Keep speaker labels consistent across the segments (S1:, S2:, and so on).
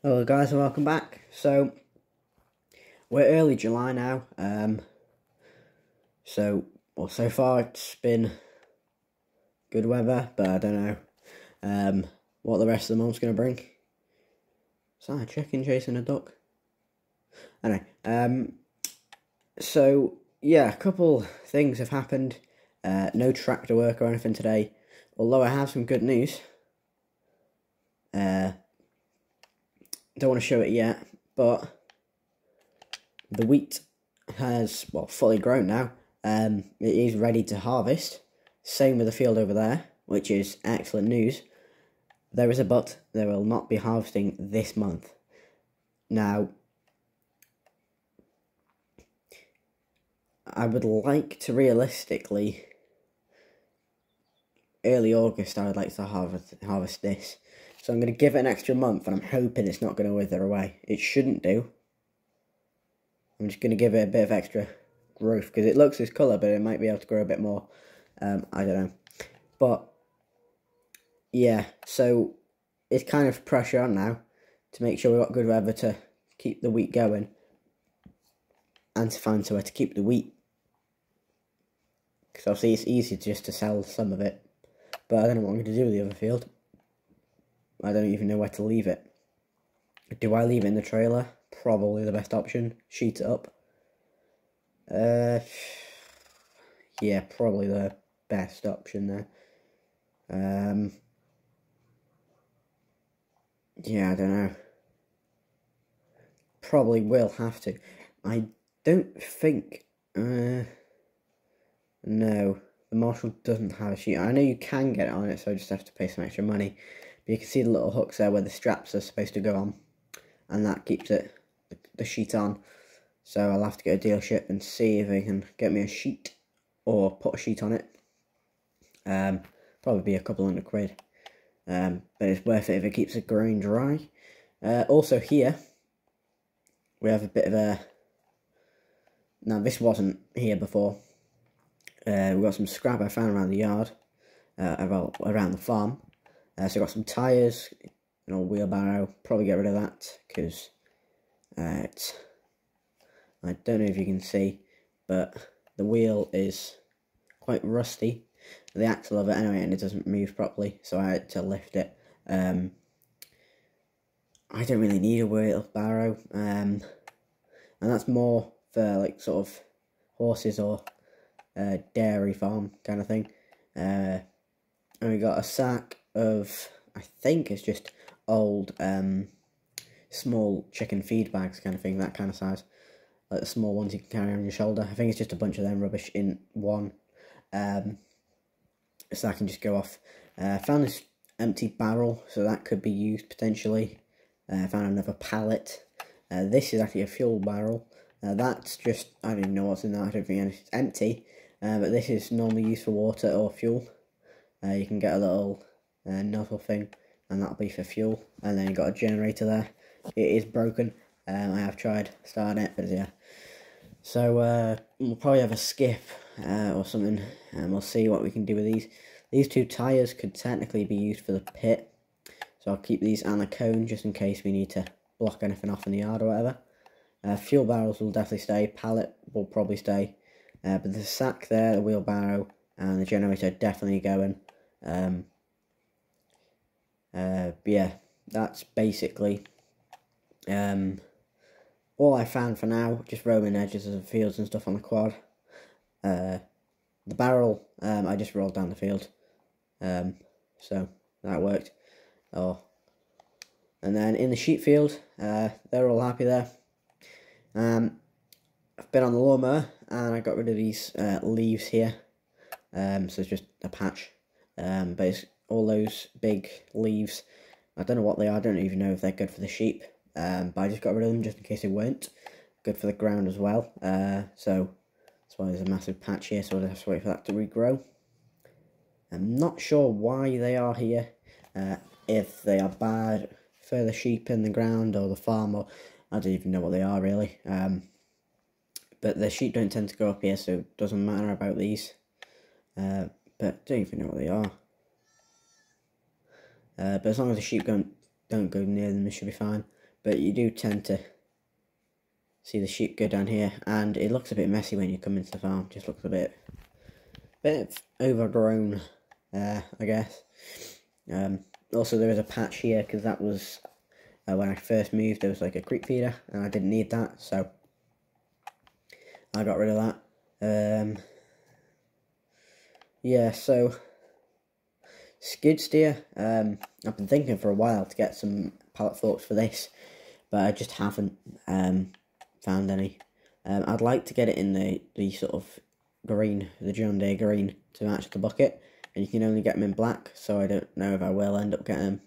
S1: Hello guys and welcome back. So we're early July now. Um so well so far it's been good weather, but I don't know um what the rest of the month's gonna bring. Is that a chicken chasing a duck? Anyway, um so yeah, a couple things have happened. Uh no tractor work or anything today. Although I have some good news. Uh don't want to show it yet, but the wheat has, well, fully grown now. Um, it is ready to harvest. Same with the field over there, which is excellent news. There is a but, they will not be harvesting this month. Now, I would like to realistically, early August, I would like to harvest, harvest this. So I'm going to give it an extra month and I'm hoping it's not going to wither away. It shouldn't do. I'm just going to give it a bit of extra growth because it looks this colour but it might be able to grow a bit more. Um, I don't know. But yeah, so it's kind of pressure on now to make sure we've got good weather to keep the wheat going and to find somewhere to keep the wheat. Because obviously it's easy just to sell some of it, but I don't know what I'm going to do with the other field. I don't even know where to leave it. Do I leave it in the trailer? Probably the best option. Sheet it up. Uh, yeah, probably the best option there. Um, yeah, I don't know. Probably will have to. I don't think. Uh, no, the Marshall doesn't have a sheet. I know you can get it on it, so I just have to pay some extra money. But you can see the little hooks there where the straps are supposed to go on. And that keeps it, the sheet on. So I'll have to go to a dealership and see if they can get me a sheet. Or put a sheet on it. Um, probably be a couple hundred quid. Um, but it's worth it if it keeps it growing dry. Uh, also here, we have a bit of a... Now this wasn't here before. Uh, we got some scrap I found around the yard. Uh, around the farm. Uh, so I've got some tyres, an old wheelbarrow, probably get rid of that, because uh, it's, I don't know if you can see, but the wheel is quite rusty, the axle of it anyway, and it doesn't move properly, so I had to lift it. Um, I don't really need a wheelbarrow, um, and that's more for like sort of horses or uh, dairy farm kind of thing. Uh, and we got a sack of, I think it's just old, um, small chicken feed bags kind of thing, that kind of size. Like the small ones you can carry on your shoulder. I think it's just a bunch of them rubbish in one. Um, so I can just go off. Uh, found this empty barrel, so that could be used potentially. Uh, found another pallet. Uh, this is actually a fuel barrel. Uh, that's just, I don't even know what's in that, I don't think it's empty. Uh, but this is normally used for water or fuel. Uh, you can get a little nozzle thing and that'll be for fuel. And then you've got a generator there. It is broken. Um, I have tried starting it but yeah. So uh, we'll probably have a skip uh, or something and we'll see what we can do with these. These two tyres could technically be used for the pit. So I'll keep these and the cone just in case we need to block anything off in the yard or whatever. Uh, fuel barrels will definitely stay. Pallet will probably stay. Uh, but the sack there the wheelbarrow and the generator definitely going. Um, uh, yeah, that's basically um, all I found for now. Just roaming edges and fields and stuff on the quad. Uh, the barrel, um, I just rolled down the field. Um, so that worked. Oh, and then in the sheep field, uh, they're all happy there. Um, I've been on the lawnmower and I got rid of these uh, leaves here. Um, so it's just a patch. Um, but it's all those big leaves. I don't know what they are. I don't even know if they're good for the sheep. Um, but I just got rid of them just in case they weren't. Good for the ground as well. Uh, so that's why there's a massive patch here. So I'll have to wait for that to regrow. I'm not sure why they are here. Uh, if they are bad for the sheep in the ground or the farm or I don't even know what they are really. Um, but the sheep don't tend to go up here so it doesn't matter about these. Uh, but don't even know what they are. Uh, but as long as the sheep don't, don't go near them, it should be fine. but you do tend to see the sheep go down here, and it looks a bit messy when you come into the farm. Just looks a bit, bit overgrown, uh, I guess. Um, also, there is a patch here because that was uh, when I first moved. There was like a creep feeder, and I didn't need that, so I got rid of that. Um, yeah, so skid steer. Um, I've been thinking for a while to get some pallet forks for this, but I just haven't um, found any. Um, I'd like to get it in the, the sort of green, the John Deere green, to match the bucket, and you can only get them in black, so I don't know if I will end up getting them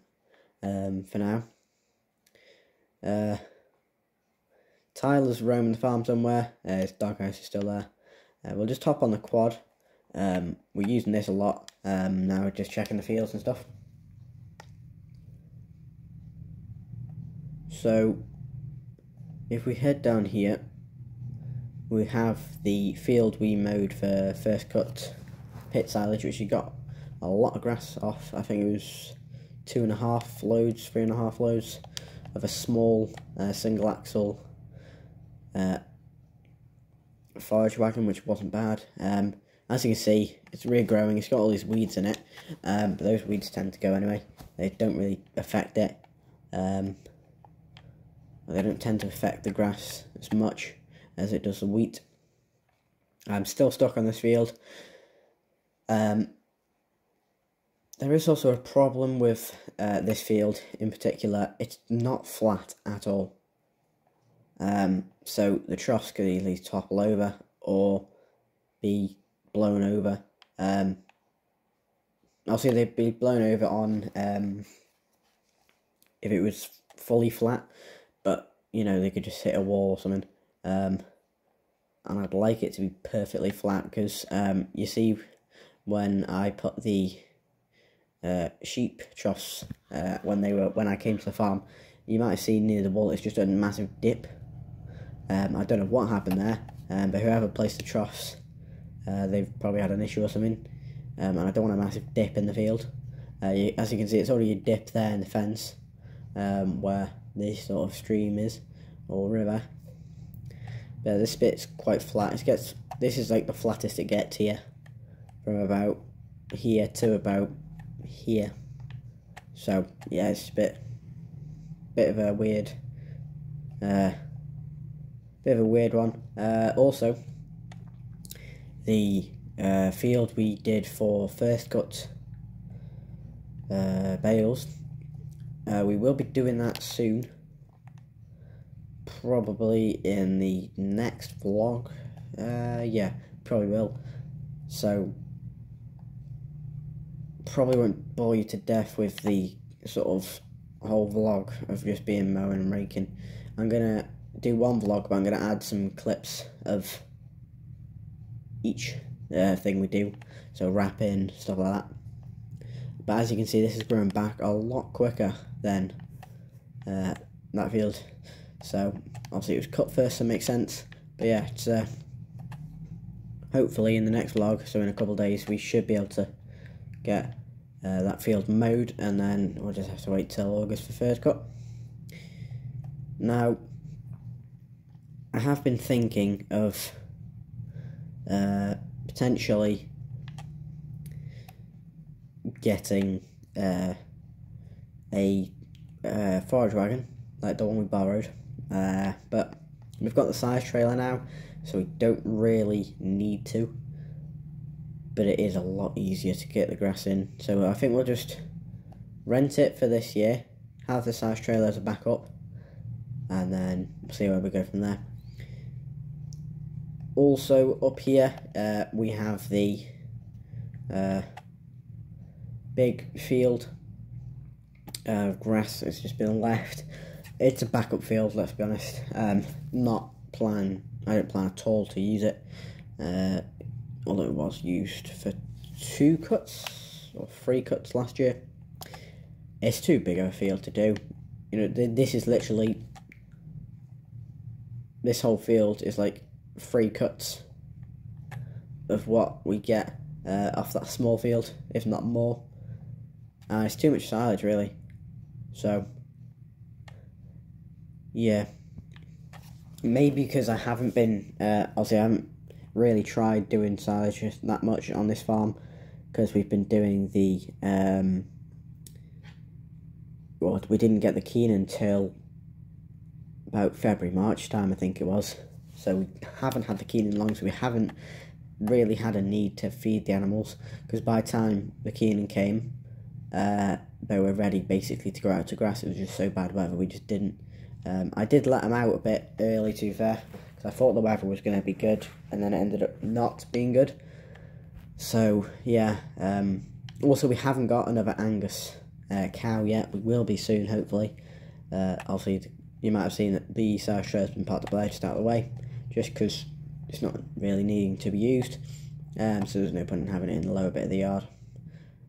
S1: um, for now. Uh, Tyler's roaming the farm somewhere, uh, his doghouse is still there. Uh, we'll just hop on the quad. Um, we're using this a lot um, now, just checking the fields and stuff. So, if we head down here, we have the field we mowed for first cut pit silage, which we got a lot of grass off. I think it was two and a half loads, three and a half loads of a small uh, single axle uh, forage wagon, which wasn't bad. Um, as you can see, it's regrowing. It's got all these weeds in it, um, but those weeds tend to go anyway. They don't really affect it. Um, they don't tend to affect the grass as much as it does the wheat. I'm still stuck on this field. Um, there is also a problem with uh, this field in particular. It's not flat at all. Um, so the troughs could easily topple over or be blown over. Um, obviously, they'd be blown over on um, if it was fully flat, but you know they could just hit a wall or something. Um, and I'd like it to be perfectly flat because um, you see when I put the uh, sheep troughs uh, when they were when I came to the farm, you might have seen near the wall it's just a massive dip. Um, I don't know what happened there, um, but whoever placed the troughs uh, they've probably had an issue or something, um, and I don't want a massive dip in the field. Uh, you, as you can see, it's already a dip there in the fence um, where this sort of stream is or river. But this bit's quite flat. It gets this is like the flattest it gets here, from about here to about here. So yeah, it's a bit, bit of a weird, uh, bit of a weird one. Uh, also, the uh, field we did for first cut uh, bales. Uh, we will be doing that soon. Probably in the next vlog. Uh, yeah, probably will. So, probably won't bore you to death with the sort of whole vlog of just being mowing and raking. I'm gonna do one vlog, but I'm gonna add some clips of each uh, thing we do. So wrapping, stuff like that. But as you can see, this is growing back a lot quicker than uh, that field. So obviously it was cut first, so it makes sense. But yeah, it's uh, hopefully in the next vlog, so in a couple days, we should be able to get uh, that field mowed, and then we'll just have to wait till August for third cut. Now, I have been thinking of uh, potentially getting uh, a uh, forage wagon like the one we borrowed, uh, but we've got the size trailer now, so we don't really need to. But it is a lot easier to get the grass in, so I think we'll just rent it for this year, have the size trailer as a backup, and then see where we go from there. Also up here uh, we have the uh, big field of grass that's just been left. It's a backup field, let's be honest. Um, not plan. I don't plan at all to use it. Uh, although it was used for two cuts or three cuts last year. It's too big of a field to do. You know, this is literally this whole field is like three cuts of what we get uh, off that small field, if not more. It's too much silage, really. So, yeah, maybe because I haven't been, uh, obviously I haven't really tried doing silage that much on this farm because we've been doing the, um, well, we didn't get the Keenan until about February, March time, I think it was. So we haven't had the Keenan long, so we haven't really had a need to feed the animals because by the time the Keenan came, uh, they were ready basically to go out to grass. It was just so bad weather, we just didn't. Um, I did let them out a bit early, to fair, because I thought the weather was going to be good, and then it ended up not being good. So, yeah. Um, also, we haven't got another Angus uh, cow yet. We will be soon, hopefully. Uh, obviously, you might have seen that the South Shire has been part of the blade just out of the way, just because it's not really needing to be used. Um, so there's no point in having it in the lower bit of the yard.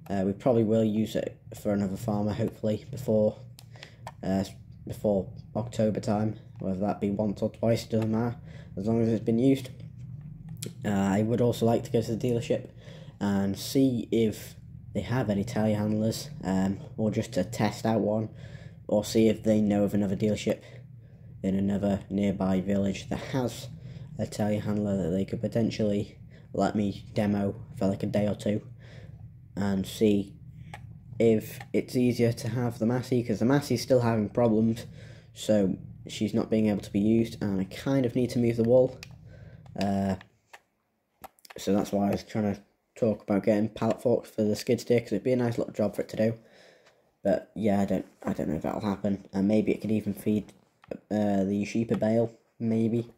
S1: Uh, we probably will use it for another farmer, hopefully, before uh, before October time, whether that be once or twice, doesn't matter, as long as it's been used. Uh, I would also like to go to the dealership and see if they have any telehandlers, um, or just to test out one or see if they know of another dealership in another nearby village that has a telehandler that they could potentially let me demo for like a day or two and see if it's easier to have the Massey because the Massey's still having problems so she's not being able to be used and I kind of need to move the wall uh, so that's why I was trying to talk about getting pallet forks for the skid steer because it'd be a nice little job for it to do but yeah, I don't I don't know if that'll happen. And maybe it could even feed uh, the sheep a bale, maybe.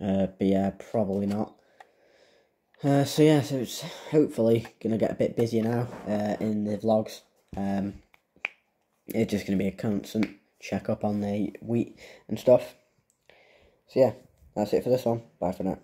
S1: Uh, but yeah, probably not. Uh, so yeah, so it's hopefully gonna get a bit busier now uh, in the vlogs. Um, it's just gonna be a constant check up on the wheat and stuff. So yeah, that's it for this one. Bye for now.